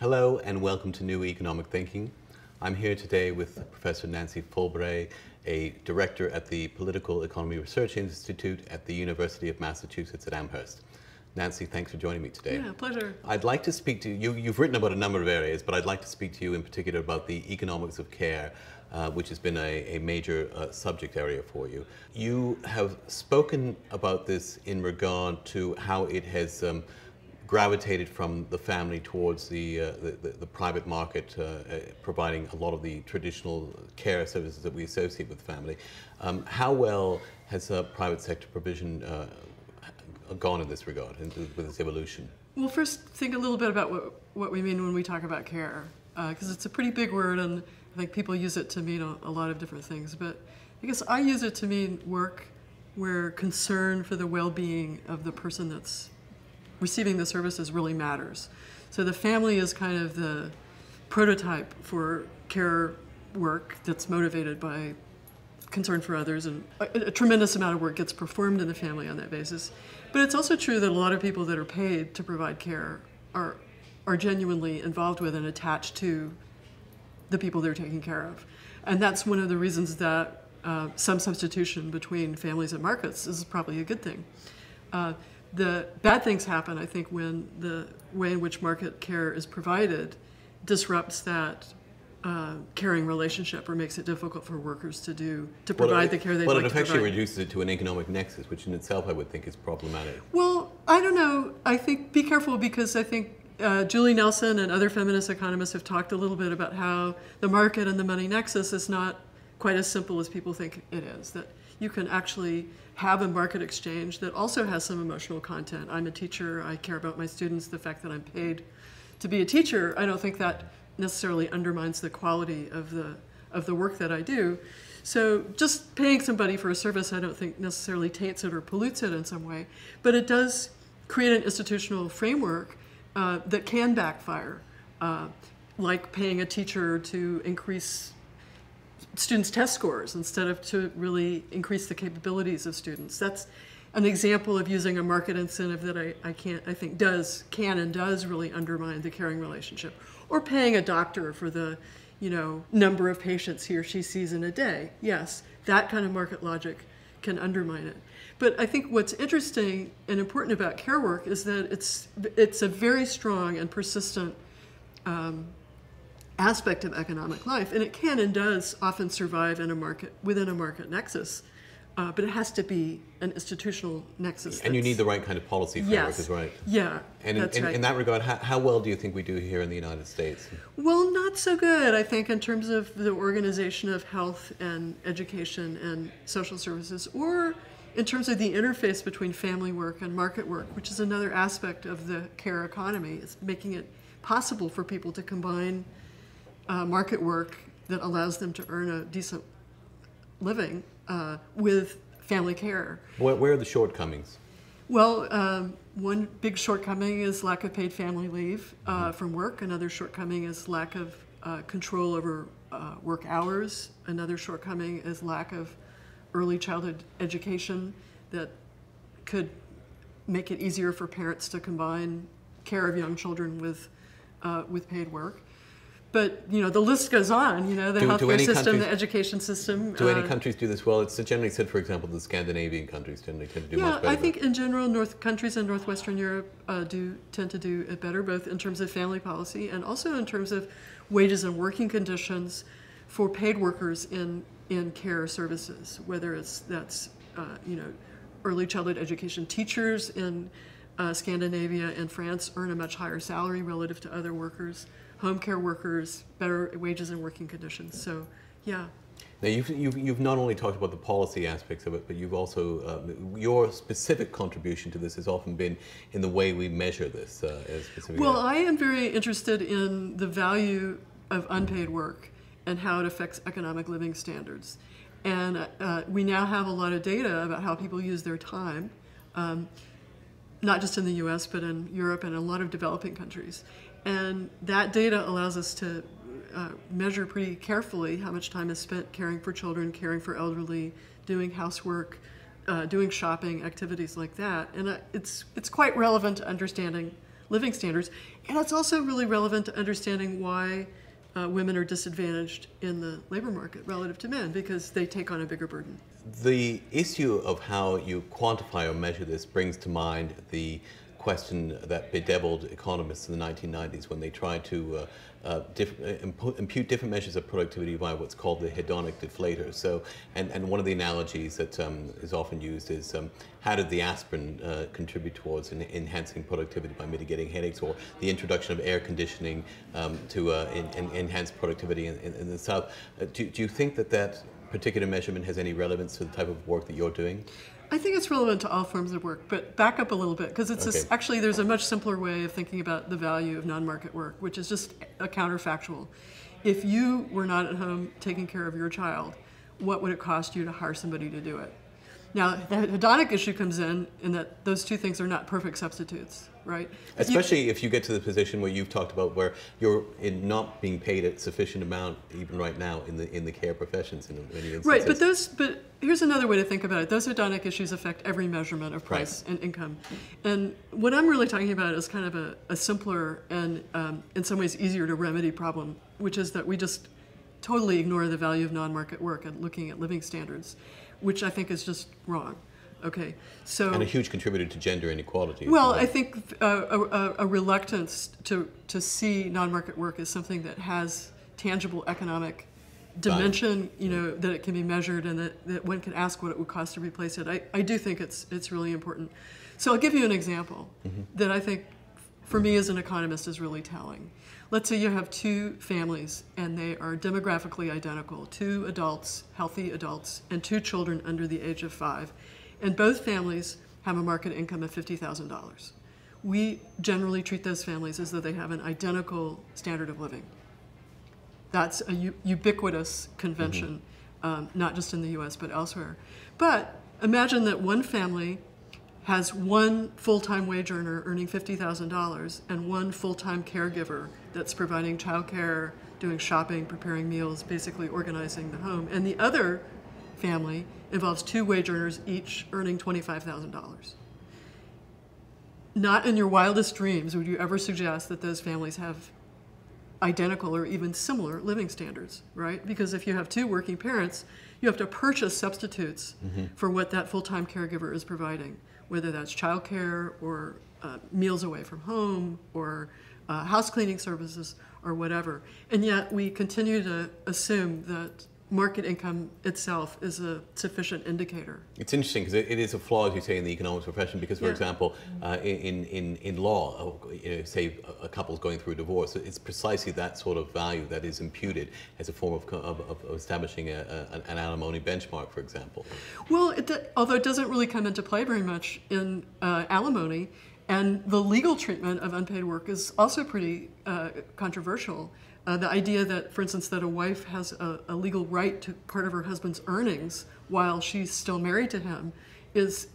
Hello and welcome to New Economic Thinking. I'm here today with Professor Nancy Folbre, a director at the Political Economy Research Institute at the University of Massachusetts at Amherst. Nancy, thanks for joining me today. Yeah, pleasure. I'd like to speak to you. You've written about a number of areas, but I'd like to speak to you in particular about the economics of care, uh, which has been a, a major uh, subject area for you. You have spoken about this in regard to how it has um, gravitated from the family towards the, uh, the, the, the, private market, uh, uh, providing a lot of the traditional care services that we associate with family. Um, how well has private sector provision uh, gone in this regard, in, with this evolution? Well, first, think a little bit about what, what we mean when we talk about care, because uh, it's a pretty big word, and I think people use it to mean a, a lot of different things. But I guess I use it to mean work where concern for the well-being of the person that's receiving the services really matters. So the family is kind of the prototype for care work that's motivated by concern for others, and a, a, tremendous amount of work gets performed in the family on that basis. But it's also true that a lot of people that are paid to provide care are are genuinely involved with and attached to the people they're taking care of, and that's one of the reasons that uh, some substitution between families and markets is probably a good thing. Uh, the bad things happen, I think, when the way in which market care is provided disrupts that uh, caring relationship or makes it difficult for workers to do to provide well, it, the care they well, like it effectively reduces it to an economic nexus, which in itself I would think is problematic. Well, I don't know. I think be careful because I think uh, Julie Nelson and other feminist economists have talked a little bit about how the market and the money nexus is not quite as simple as people think it is. That you can actually have a market exchange that also has some emotional content. I'm a teacher, I care about my students, the fact that I'm paid to be a teacher, I don't think that necessarily undermines the quality of the of the work that I do. So just paying somebody for a service I don't think necessarily taints it or pollutes it in some way, but it does create an institutional framework uh, that can backfire, uh, like paying a teacher to increase students' test scores instead of to really increase the capabilities of students. That's an example of using a market incentive that I, I can't I think does can and does really undermine the caring relationship. Or paying a doctor for the you know number of patients he or she sees in a day. Yes, that kind of market logic can undermine it. But I think what's interesting and important about care work is that it's it's a very strong and persistent um, aspect of economic life, and it can and does often survive in a market within a market nexus. Uh, but it has to be an institutional nexus. And you need the right kind of policy framework, yes, is right. Yeah, and in, in, right. in, that regard, how, how, well do you think we do here in the United States? Well, not so good, I think, in terms of the organization of health and education and social services, or in terms of the interface between family work and market work, which is another aspect of the care economy. It's making it possible for people to combine uh, market work that allows them to earn a decent living uh, with family care. Where, where, are the shortcomings? Well, um, one big shortcoming is lack of paid family leave uh, mm-hmm. from work. Another shortcoming is lack of uh, control over uh, work hours. Another shortcoming is lack of early childhood education that could make it easier for parents to combine care of young children with, uh, with paid work but you know the list goes on. You know the do, healthcare do system, the education system. Do uh, any countries do this well? It's generally said, for example, the Scandinavian countries generally tend to do yeah, much better. I think in general, North countries in northwestern Europe uh, do tend to do it better, both in terms of family policy and also in terms of wages and working conditions for paid workers in in care services. Whether it's that's uh, you know early childhood education teachers in uh, Scandinavia and France earn a much higher salary relative to other workers home care workers, better wages and working conditions. So, yeah. Now, you've, you've, you've not only talked about the policy aspects of it, but you've also, uh, your specific contribution to this has often been in the way we measure this. Uh, well, I am very interested in the value of unpaid work and how it affects economic living standards. And uh, we now have a lot of data about how people use their time, um, not just in the US, but in Europe and a lot of developing countries. And that data allows us to uh, measure pretty carefully how much time is spent caring for children, caring for elderly, doing housework, uh, doing shopping, activities like that. And uh, it's, it's quite relevant to understanding living standards. And it's also really relevant to understanding why uh, women are disadvantaged in the labor market relative to men because they take on a bigger burden. The issue of how you quantify or measure this brings to mind the question that bedeviled economists in the 1990s when they tried to uh, uh, diff- uh, impute different measures of productivity by what's called the hedonic deflator. So, and, and one of the analogies that um, is often used is um, how did the aspirin uh, contribute towards in, enhancing productivity by mitigating headaches, or the introduction of air conditioning um, to uh, in, in enhance productivity in, in the South. Uh, do, do you think that that particular measurement has any relevance to the type of work that you're doing? I think it's relevant to all forms of work, but back up a little bit because it's okay. a, actually there's a much simpler way of thinking about the value of non-market work, which is just a counterfactual. If you were not at home taking care of your child, what would it cost you to hire somebody to do it? Now, the hedonic issue comes in in that those two things are not perfect substitutes, right? Especially you, if you get to the position where you've talked about where you're in not being paid a sufficient amount, even right now in the in the care professions in many instances. Right, but those but here's another way to think about it. Those hedonic issues affect every measurement of price right. and income, and what I'm really talking about is kind of a, a simpler and um, in some ways easier to remedy problem, which is that we just totally ignore the value of non-market work and looking at living standards which I think is just wrong. Okay, so and a huge contributor to gender inequality. Well, I think uh, a, a, reluctance to to see non-market work as something that has tangible economic dimension, you know, that it can be measured and that, that one can ask what it would cost to replace it. I, I do think it's it's really important. So I'll give you an example mm-hmm. that I think, for me as an economist, is really telling. Let's say you have two families and they are demographically identical two adults, healthy adults, and two children under the age of five. And both families have a market income of $50,000. We generally treat those families as though they have an identical standard of living. That's a u- ubiquitous convention, mm-hmm. um, not just in the US, but elsewhere. But imagine that one family has one full-time wage earner earning $50,000 and one full-time caregiver that's providing childcare, doing shopping, preparing meals, basically organizing the home. And the other family involves two wage earners each earning $25,000. Not in your wildest dreams would you ever suggest that those families have identical or even similar living standards, right? Because if you have two working parents, you have to purchase substitutes mm-hmm. for what that full-time caregiver is providing whether that's childcare or uh, meals away from home or uh, house cleaning services or whatever. And yet we continue to assume that market income itself is a sufficient indicator. It's interesting because it, it is a flaw, as you say, in the economics profession. Because, for yeah. example, uh, in, in, in law, uh, you know, say a couple's going through a divorce, it's precisely that sort of value that is imputed as a form of, of, of establishing a, a, an alimony benchmark, for example. Well, it, although it doesn't really come into play very much in uh, alimony, and the legal treatment of unpaid work is also pretty uh, controversial. Uh, the idea that, for instance, that a wife has a, a, legal right to part of her husband's earnings while she's still married to him is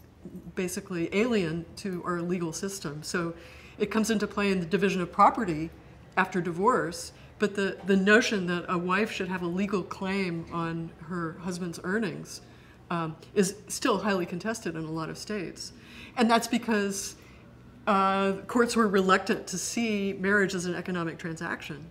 basically alien to our legal system. So it comes into play in the division of property after divorce, but the, the notion that a wife should have a legal claim on her husband's earnings um, is still highly contested in a lot of states. And that's because uh, courts were reluctant to see marriage as an economic transaction.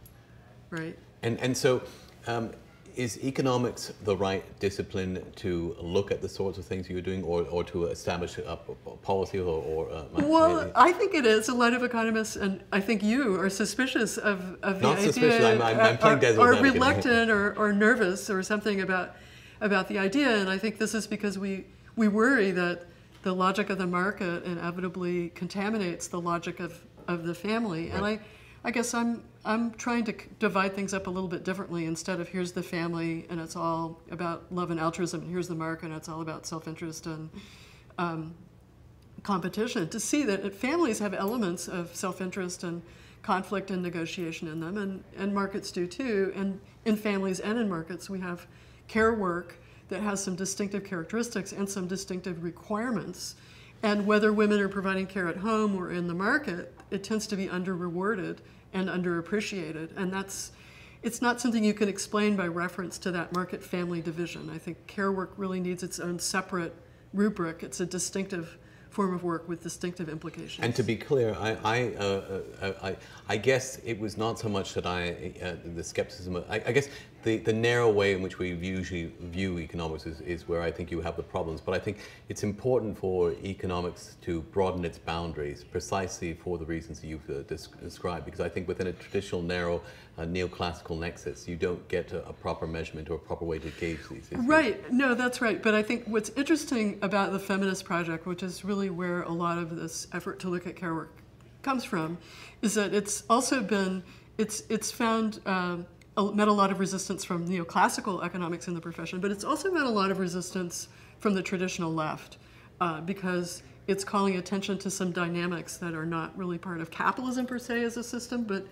Right. And, and so, um, is economics the right discipline to look at the sorts of things you're doing or, or to establish a, policy or, or uh, well i think it is a lot of economists and i think you are suspicious of, of Not the suspicious. idea I'm, I'm, I'm playing devil's or, or reluctant or, or nervous or something about about the idea and i think this is because we we worry that the logic of the market inevitably contaminates the logic of, of the family right. and i I guess I'm I'm trying to divide things up a little bit differently. Instead of here's the family and it's all about love and altruism, and here's the market and it's all about self-interest and um, competition. To see that families have elements of self-interest and conflict and negotiation in them, and and markets do too. And in families and in markets, we have care work that has some distinctive characteristics and some distinctive requirements. And whether women are providing care at home or in the market, it tends to be under rewarded and underappreciated. And that's it's not something you can explain by reference to that market family division. I think care work really needs its own separate rubric. It's a distinctive form of work with distinctive implications. And to be clear, I, I, uh, uh, I, I, guess it was not so much that I, uh, the skepticism, I, I, guess the, the narrow way in which we usually view economics is, is where I think you have the problems. But I think it's important for economics to broaden its boundaries precisely for the reasons that you've uh, described. Because I think within a traditional narrow uh, neoclassical nexus, you don't get a, a, proper measurement or a proper way to gauge these issues. Right, no, that's right. But I think what's interesting about the feminist project, which is really where a lot of this effort to look at care work comes from, is that it's also been, it's, it's found, um, met a lot of resistance from neoclassical economics in the profession, but it's also met a lot of resistance from the traditional left uh, because it's calling attention to some dynamics that are not really part of capitalism per se as a system, but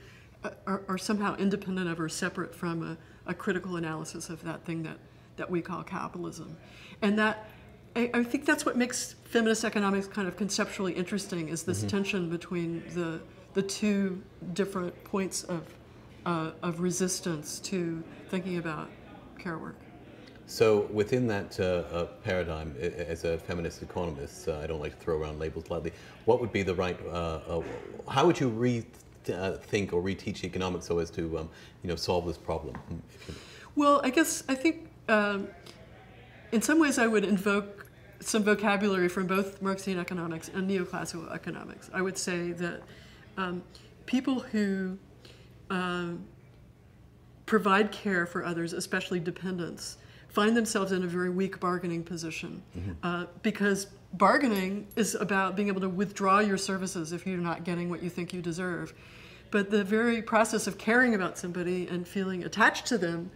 are, are somehow independent of or separate from a, a, critical analysis of that thing that, that we call capitalism. And that, I, I, think that's what makes feminist economics kind of conceptually interesting is this mm-hmm. tension between the, the two different points of, uh, of resistance to thinking about care work. So within that uh, uh, paradigm, as a feminist economist, uh, I don't like to throw around labels lightly. What would be the right? Uh, uh, how would you read uh, or reteach economics so as to um, you know solve this problem? Well, I guess I think um, in some ways I would invoke some vocabulary from both Marxian economics and neoclassical economics. I would say that um, people who um, provide care for others, especially dependents, find themselves in a very weak bargaining position mm-hmm. uh, because bargaining is about being able to withdraw your services if you're not getting what you think you deserve. But the very process of caring about somebody and feeling attached to them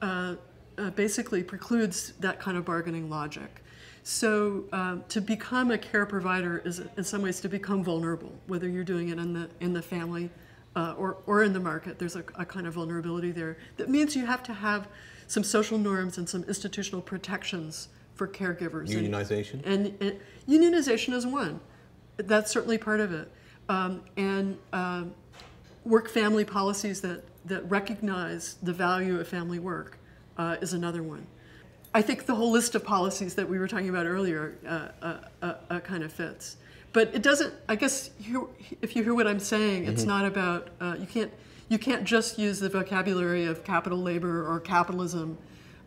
uh, uh, basically precludes that kind of bargaining logic. So um, to become a care provider is, in some ways, to become vulnerable, whether you're doing it in the in the family uh, or or in the market. There's a, a kind of vulnerability there that means you have to have some social norms and some institutional protections for caregivers. Unionization? And, and, and unionization is one. That's certainly part of it. Um, and uh, work family policies that, that recognize the value of family work uh, is another one. I think the whole list of policies that we were talking about earlier uh, uh, uh, uh kind of fits. But it doesn't, I guess, if you hear what I'm saying, mm-hmm. it's not about, you can't, you can't just use the vocabulary of capital labor or capitalism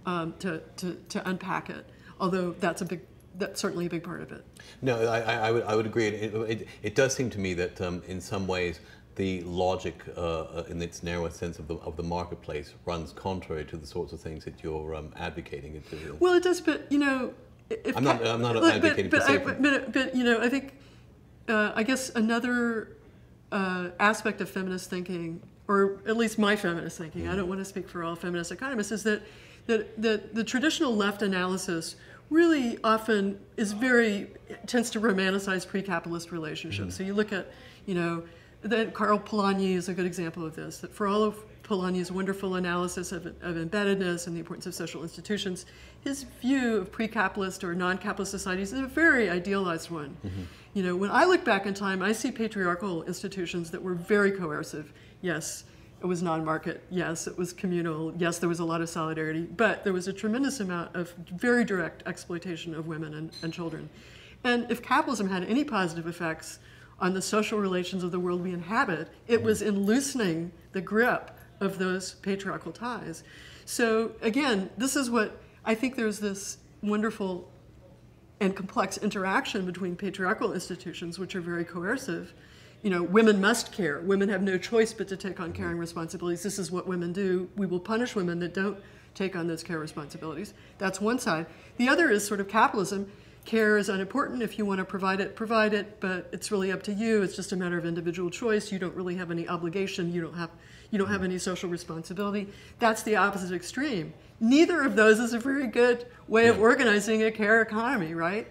um, to, to, to unpack it although that's a big that's certainly a big part of it. No, I, I would I would agree. It, it, it does seem to me that um, in some ways the logic, uh, uh, in its narrowest sense of the of the marketplace, runs contrary to the sorts of things that you're um, advocating. Well, it does, but you know, I'm not I'm not advocating but, but, I, but, but, you know, I think uh, I guess another uh, aspect of feminist thinking, or at least my feminist thinking, mm. I don't want to speak for all feminist economists, is that that, that the traditional left analysis really often is very tends to romanticize pre-capitalist relationships. Mm-hmm. So you look at, you know, that Karl Polanyi is a good example of this. That for all of Polanyi's wonderful analysis of, of embeddedness and the importance of social institutions, his view of pre-capitalist or non-capitalist societies is a very idealized one. Mm-hmm. You know, when I look back in time, I see patriarchal institutions that were very coercive. Yes, it was non-market. Yes, it was communal. Yes, there was a lot of solidarity, but there was a tremendous amount of very direct exploitation of women and, and children. And if capitalism had any positive effects on the social relations of the world we inhabit, it was in loosening the grip of those patriarchal ties. So again, this is what I think there's this wonderful and complex interaction between patriarchal institutions, which are very coercive, you know, women must care. Women have no choice but to take on mm-hmm. caring responsibilities. This is what women do. We will punish women that don't take on those care responsibilities. That's one side. The other is sort of capitalism. Care is unimportant. If you want to provide it, provide it, but it's really up to you. It's just a matter of individual choice. You don't really have any obligation. You don't have you don't have mm-hmm. any social responsibility. That's the opposite extreme. Neither of those is a very good way of organizing a care economy, right?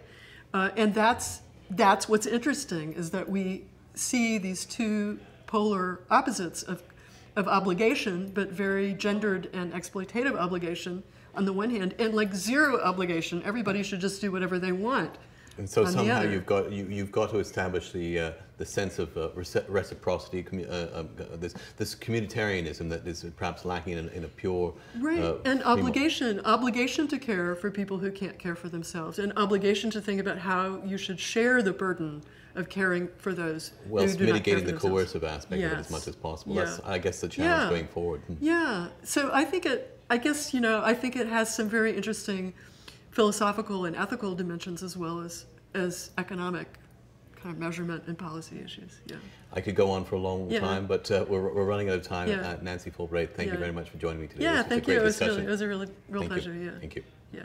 Uh, and that's that's what's interesting is that we see these two polar opposites of, of obligation, but very gendered and exploitative obligation on the one hand, and like zero obligation, everybody should just do whatever they want And so somehow you've got you, you've got to establish the uh, the sense of uh, reci- reciprocity, commu- uh, um, uh, this this communitarianism that is perhaps lacking in, in a pure Right, uh, and obligation, obligation to care for people who can't care for themselves, and obligation to think about how you should share the burden of caring for those whilst who do mitigating the themselves. coercive aspect of it as much as possible. Yeah. That's I guess the challenge Yeah. going forward. Hmm. Yeah, so I think it, I guess, you know, I think it has some very interesting philosophical and ethical dimensions as well as, as economic kind of measurement and policy issues. Yeah. I could go on for a long Yeah. time, but uh, we're, we're running out of time. Yeah. Uh, Nancy Folbre, thank you very much for joining me today. Yeah, This was a thank great you. It was, really, it was a really real Thank pleasure. you. Yeah. Thank you. Yeah.